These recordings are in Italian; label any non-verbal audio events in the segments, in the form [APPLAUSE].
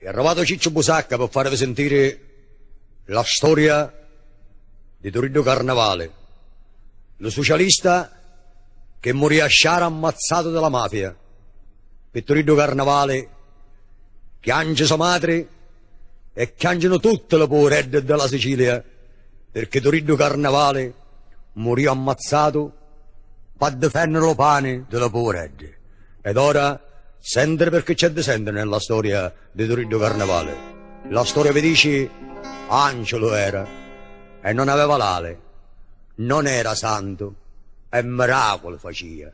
È arrivato Ciccio Busacca per farvi sentire la storia di Turiddu Carnevale, lo socialista che morì a Sciara ammazzato dalla mafia. Per Turiddu Carnevale piange sua madre e piangono tutte le poveredde della Sicilia, perché Turiddu Carnevale morì ammazzato per difendere lo pane delle poveredde. Ed ora Sentire perché c'è di sentire nella storia di Turiddu Carnevale. La storia vi dice Angelo era e non aveva l'ale, non era santo e miracoli faceva.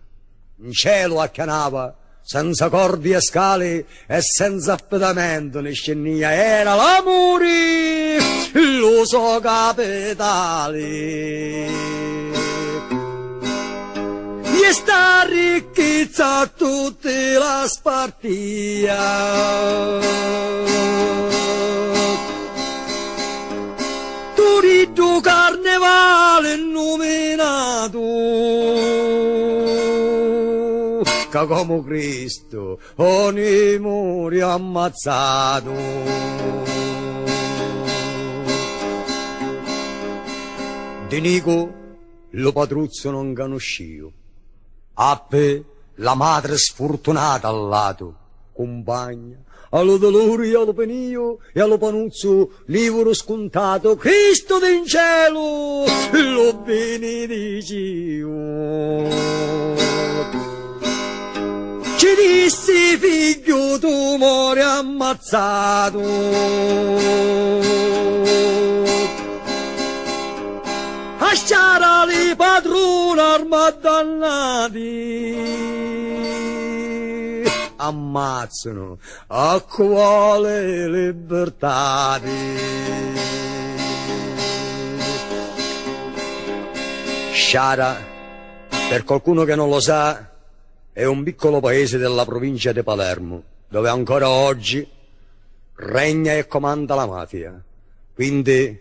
In cielo accanava senza cordi e scale e senza affidamento né scennia era l'amore, lo so capitale ricchezza tutte la spartia. Turiddu carnevale nominato che come Cristo ogni muri ammazzato. Di Nico lo patruzzo non conoscio Appe la madre sfortunata al lato, compagna, allo dolore e allo penio e allo panuzzo livoro scontato, Cristo in cielo lo benedicio. Ci dissi figlio tu muore ammazzato lasciare li padroni armadannati ammazzano a quale libertà Sciara, per qualcuno che non lo sa, è un piccolo paese della provincia di Palermo, dove ancora oggi regna e comanda la mafia. Quindi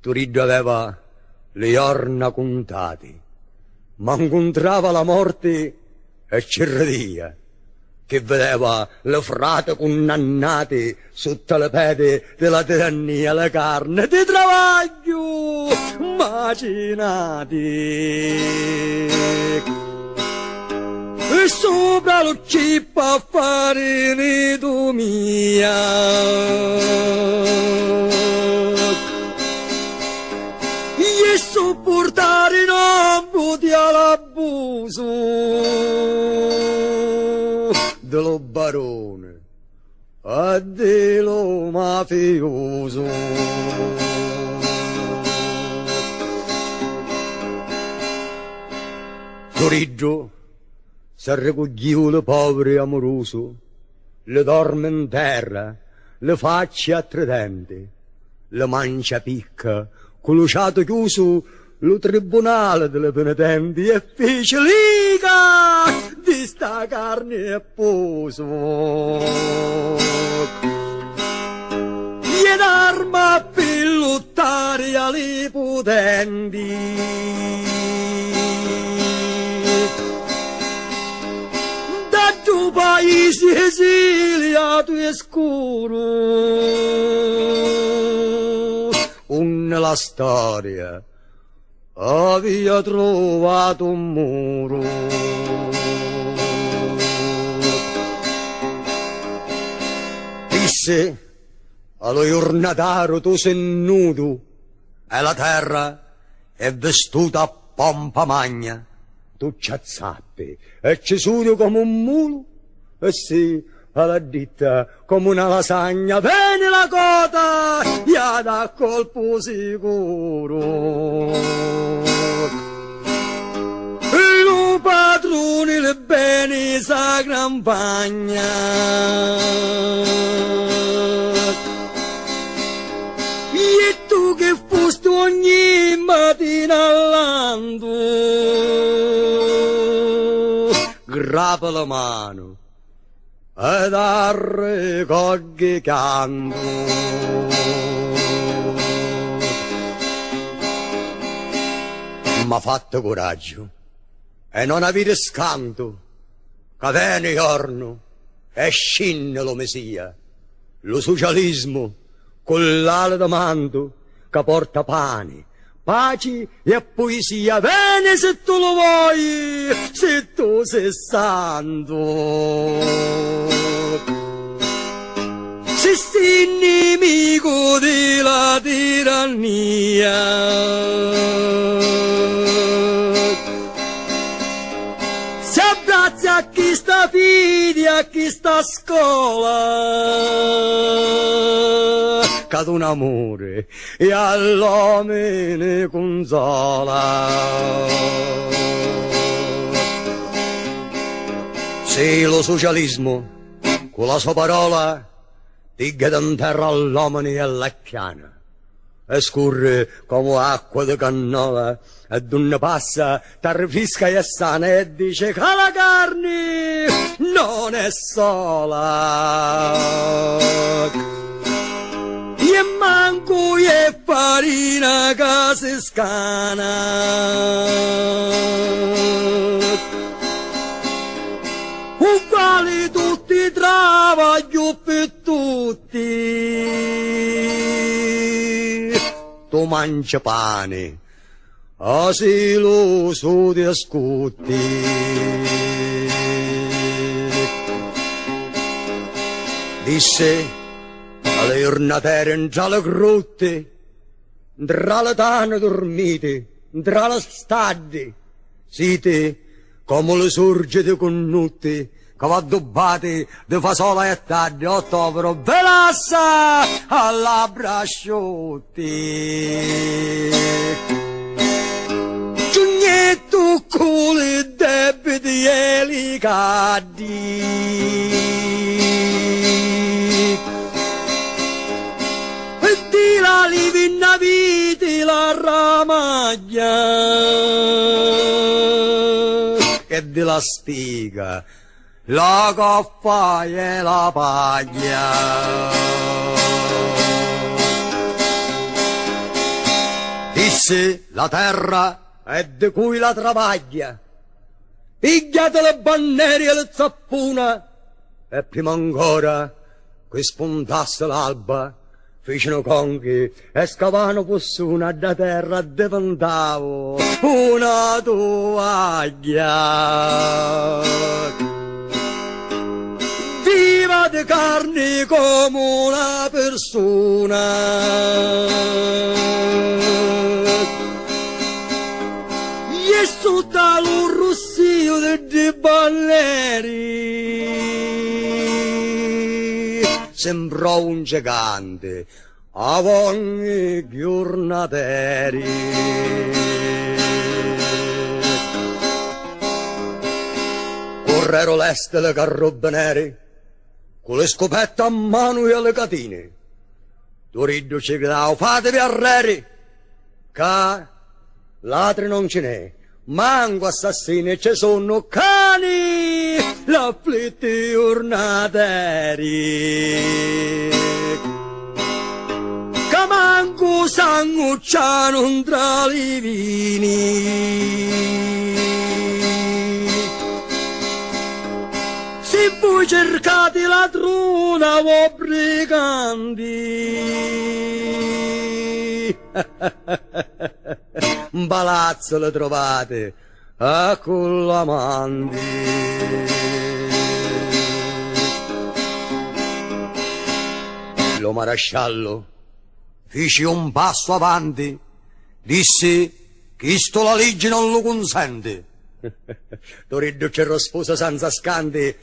Turiddu aveva le orna contati, ma incontrava la morte e ci ridia, che vedeva le frate condannate sotto le pede della tirannia, la carne di travaglio macinati. E sopra lo cippo a fare mia. sopportare non puti all'abuso dello barone e dello mafioso. Torriggio si raccoglieva le povere amoroso, le dorme in terra, le facce a tridente, le mancia picca coluciato chiuso lo tribunale delle penitenti e fece liga di sta carne e poso. Ed arma per lottare alle potenti. Da tu paesi esiliato e scuro nella storia aveva trovato un muro. Disse allo giornataro tu sei nudo e la terra è vestuta a pompa magna. Tu ci zappi e ci sudo come un mulo e sì alla ditta come una lasagna, bene la coda, ya da colpo sicuro. Lo padrone le bene sa campagna. E tu che fosti ogni mattina all'ando, grappa la mano ed arrecogli canto. Ma fatto coraggio e non avere scanto, che viene giorno e scinne lo mesia, lo socialismo, con l'ala da manto, che porta pane, pace e poesia, vieni se tu lo vuoi, se tu sei santo. Se sei nemico della tirannia, si abbraccia a chi sta figli, a chi sta a scuola, cade un amore e all'uomo ne consola. Se lo socialismo con la sua parola Digga in terra all'omini e la chiana. E scorre come acqua di cannola, e d'una passa, t'arrifisca e sana e dice che la carne non è sola. Farina che si scana. Uguali tutti travaglio per tutti. Tu mangi pane, asilo su di ascolti. Disse alle giornatere tra le grotte, tra le tane dormite, tra le stadi, siete come le sorgete connutte, che va addobbate di fasola e tardi, ottovero, velassa alla brasciotti. Giugnetto con i debiti e li caddi. E di la livina la ramaglia e di la spiga la coppa e la paglia. Disse la terra è di cui la travaglia. Pigliate le banneri e le zappuna e prima ancora che spuntasse l'alba fecero conchi e scavano fossuna da terra diventavo una tovaglia. Viva di carne come una persona. Sotto un rossio di balleri sembrò un gigante a ogni giornateri. Correro l'este le carrobbeneri, con le scopette a mano e le catine. Doriddo ci gridava, fatevi arreri, che ladri non ce n'è, manco assassini ci sono cani, l'afflitti ornateri. Che manco sangucciano tra i vini. Se voi cercate ladrona o briganti, un [LAUGHS] palazzo lo trovate a con l'amante. Lo marasciallo fece un passo avanti, disse che sto la legge non lo consente. [LAUGHS] Toriddo ci risposa senza scanti,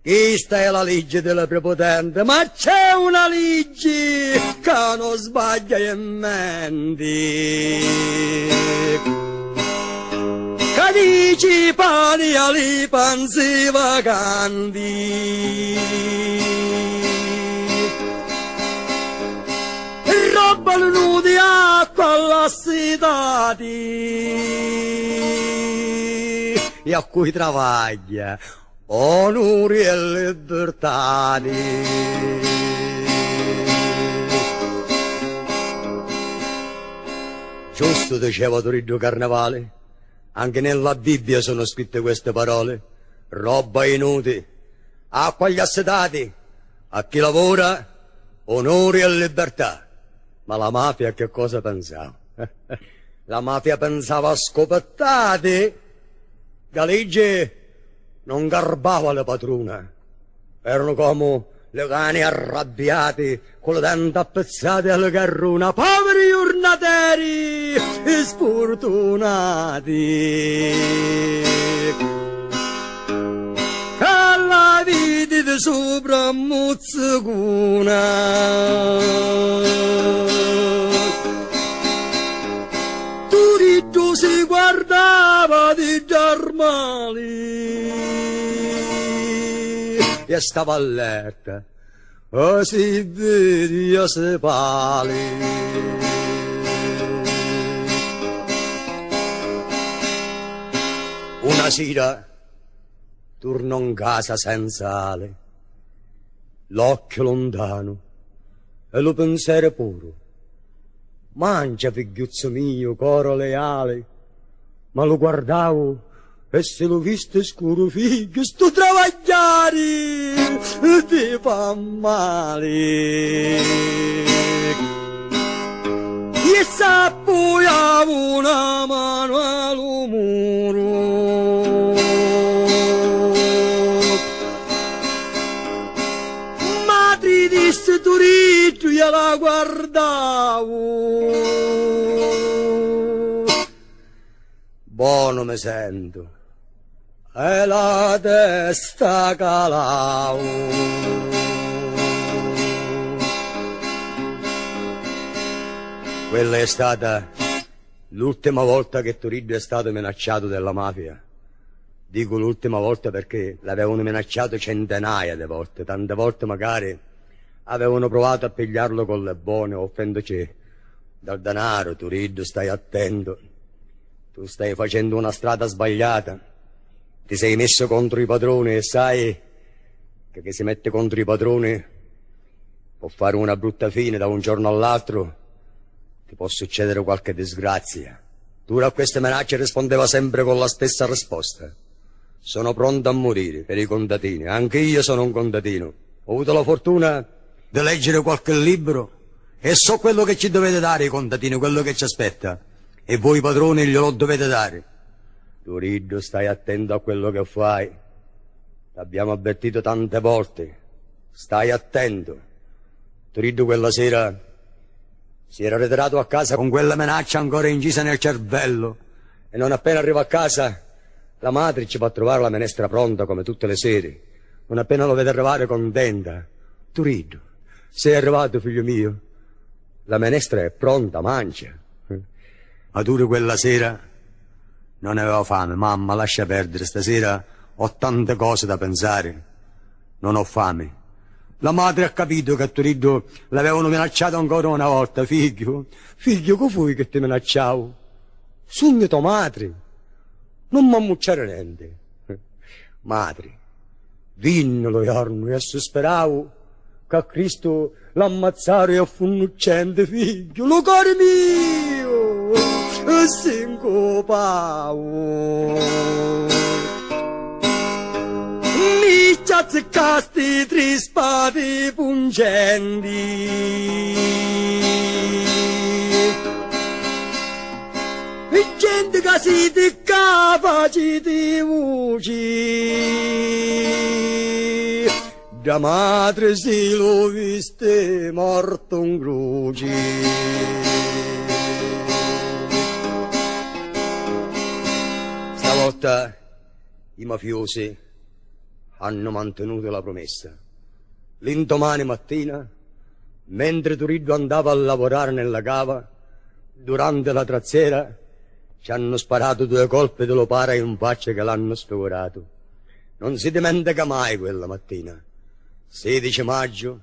questa è la legge della prepotente, ma c'è una legge che non sbaglia e menti. Dici pani ali panzi vacanti. Roba nudi acqua alla cidati e a cui travaglia onori e libertà. Giusto diceva Torino Carnevale, anche nella Bibbia sono scritte queste parole, roba inutile, acqua agli assetati, a chi lavora onore e libertà. Ma la mafia che cosa pensava? [LAUGHS] La mafia pensava a scopettate. La legge non garbava le padrone. Erano come le cani arrabbiati con le denti appezzate alla carruna. Poveri giornateri e sfortunati. Alla vita di sopra mozzicuna. Turitto si guardava di Germali e stava allerta. O si vedi a se pali. Una sera torno in casa senza ale, l'occhio lontano e lo pensiero puro. Mangia, figliuzzo mio, coro leale, ma lo guardavo e se lo viste scuro figlio, sto travagliare ti fa male. E s'appoggiava una mano al muro. Madre disse Turitto, io la guardavo. Buono mi sento e la testa calao. Quella è stata l'ultima volta che Turiddu è stato minacciato dalla mafia. Dico l'ultima volta perché l'avevano minacciato centinaia di volte, tante volte magari avevano provato a pigliarlo con le buone, offendoci dal denaro. Turiddu, stai attento, tu stai facendo una strada sbagliata ti sei messo contro i padroni e sai che chi si mette contro i padroni può fare una brutta fine da un giorno all'altro, ti può succedere qualche disgrazia. Tu a queste minacce rispondeva sempre con la stessa risposta. Sono pronto a morire per i contadini, anche io sono un contadino. Ho avuto la fortuna di leggere qualche libro e so quello che ci dovete dare i contadini, quello che ci aspetta. E voi padroni glielo dovete dare. Turiddu, stai attento a quello che fai. T'abbiamo avvertito tante volte. Stai attento. Turiddu quella sera si era ritirato a casa con quella minaccia ancora incisa nel cervello. E non appena arriva a casa, la madre ci fa trovare la minestra pronta come tutte le sere. Non appena lo vede arrivare contenta. Turiddu, sei arrivato, figlio mio. La minestra è pronta, mangia. Ma tu quella sera non avevo fame, mamma, lascia perdere, stasera ho tante cose da pensare. Non ho fame. La madre ha capito che Turiddu l'avevano minacciato ancora una volta, figlio. Figlio, che fui che ti minacciavo? Sogno tua madre. Non mi ammucciare niente. [LAUGHS] Madre, vinno lo giorno e speravo che a Cristo l'ammazzare a funnuccente, figlio, lo cuore mio! Sincopao. Mi ciazzicasti trispati pungenti. E gente che si di capaci di voci. Da madre si lo viste morto un gruci. Stavolta i mafiosi hanno mantenuto la promessa. L'indomani mattina, mentre Turiddu andava a lavorare nella cava, durante la traziera ci hanno sparato due colpi di lopara in faccia che l'hanno sfigurato. Non si dimentica mai quella mattina. 16 maggio